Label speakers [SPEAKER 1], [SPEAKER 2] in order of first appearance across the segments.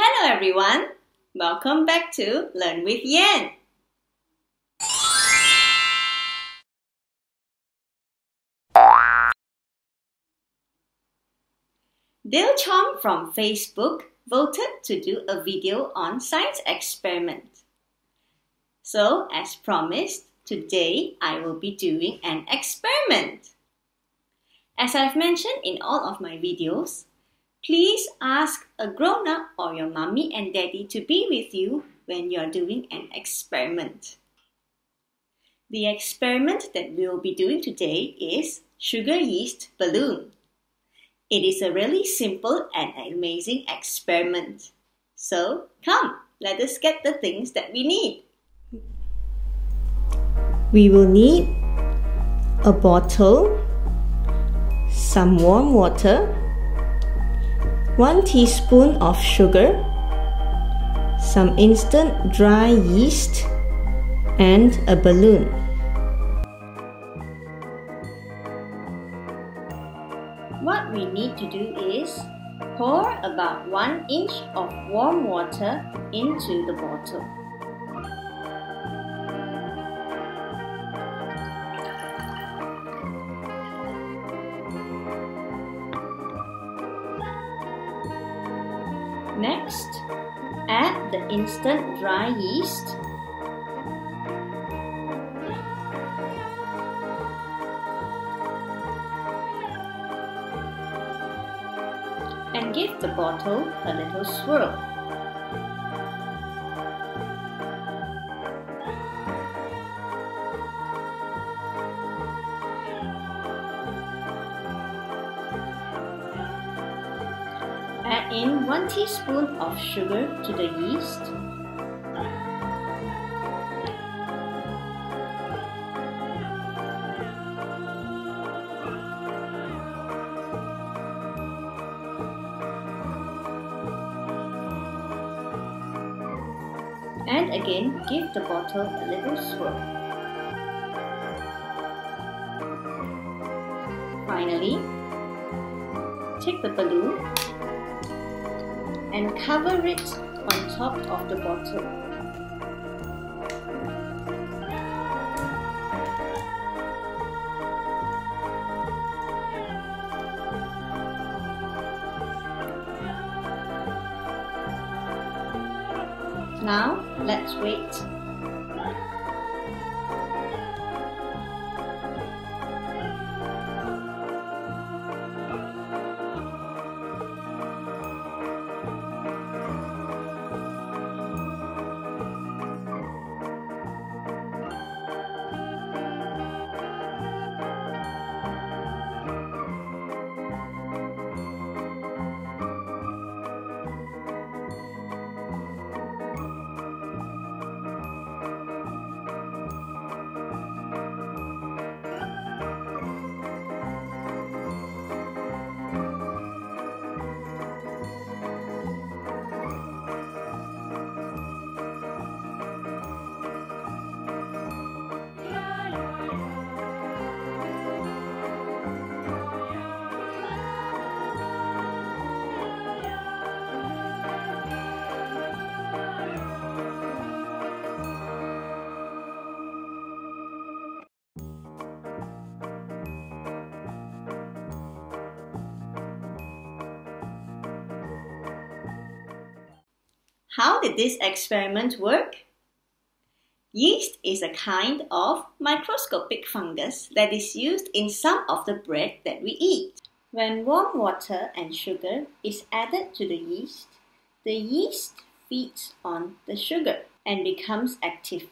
[SPEAKER 1] Hello everyone! Welcome back to Learn with Yenn. Dale Chong from Facebook voted to do a video on science experiment. So, as promised, today I will be doing an experiment. As I've mentioned in all of my videos, please ask a grown-up or your mommy and daddy to be with you when you're doing an experiment. The experiment that we'll be doing today is sugar yeast balloon. It is a really simple and amazing experiment. So come, let us get the things that we need. We will need a bottle, some warm water, 1 teaspoon of sugar, some instant dry yeast, and a balloon. What we need to do is pour about 1 inch of warm water into the bottle. Next, add the instant dry yeast and give the bottle a little swirl. Add in 1 teaspoon of sugar to the yeast and again give the bottle a little swirl. Finally, take the balloon and cover it on top of the bottle. Now, let's wait. How did this experiment work? Yeast is a kind of microscopic fungus that is used in some of the bread that we eat. When warm water and sugar is added to the yeast, the yeast feeds on the sugar and becomes active.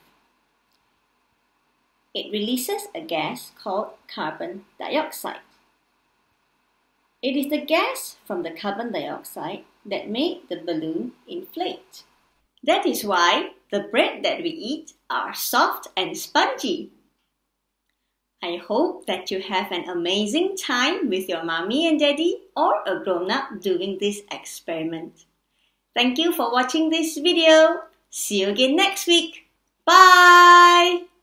[SPEAKER 1] It releases a gas called carbon dioxide. It is the gas from the carbon dioxide that made the balloon inflate. That is why the bread that we eat are soft and spongy. I hope that you have an amazing time with your mommy and daddy or a grown-up doing this experiment. Thank you for watching this video. See you again next week. Bye!